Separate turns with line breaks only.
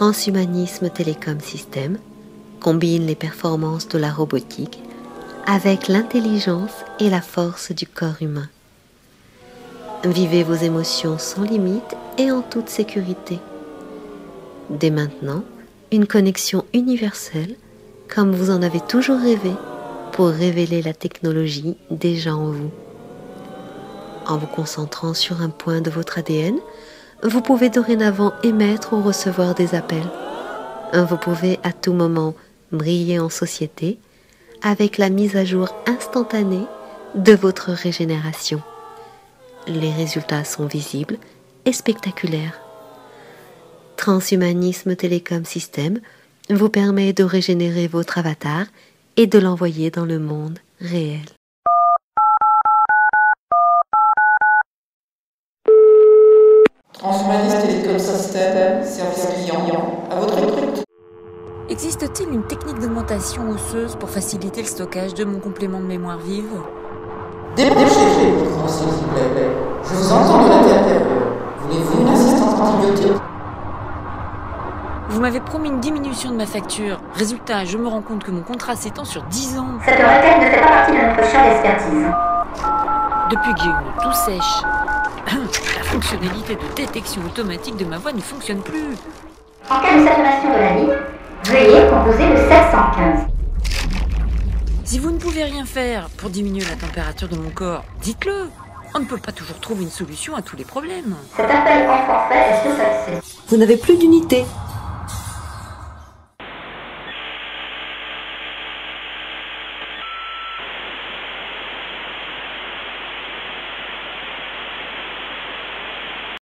Transhumanisme Télécom System combine les performances de la robotique avec l'intelligence et la force du corps humain. Vivez vos émotions sans limite et en toute sécurité. Dès maintenant, une connexion universelle comme vous en avez toujours rêvé pour révéler la technologie déjà en vous. En vous concentrant sur un point de votre ADN, vous pouvez dorénavant émettre ou recevoir des appels. Vous pouvez à tout moment briller en société avec la mise à jour instantanée de votre régénération. Les résultats sont visibles et spectaculaires. Transhumanisme Télécom System vous permet de régénérer votre avatar et de l'envoyer dans le monde réel.
Transhumaniste Télécom System, service client, à votre écoute.
Existe-t-il une technique d'augmentation osseuse pour faciliter le stockage de mon complément de mémoire vive?
Débranchez s'il vous plaît. Je vous entends de l'intérieur. Voulez-vous une assistance antibiotique
Vous m'avez promis une diminution de ma facture. Résultat, je me rends compte que mon contrat s'étend sur 10 ans.
Cette requête ne fait pas partie de notre champ d'expertise.
Depuis que j'ai une toux sèche, fonctionnalité de détection automatique de ma voix ne fonctionne plus.
En cas de saturation de la ligne, veuillez composer le 715.
Si vous ne pouvez rien faire pour diminuer la température de mon corps, dites-le. On ne peut pas toujours trouver une solution à tous les problèmes.
Cet appel en forfait est.
Vous n'avez plus d'unité.